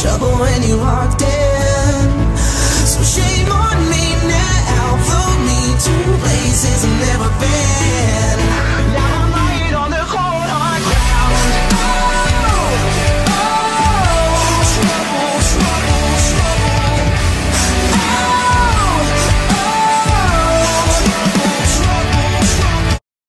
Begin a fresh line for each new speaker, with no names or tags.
trouble when you walked in.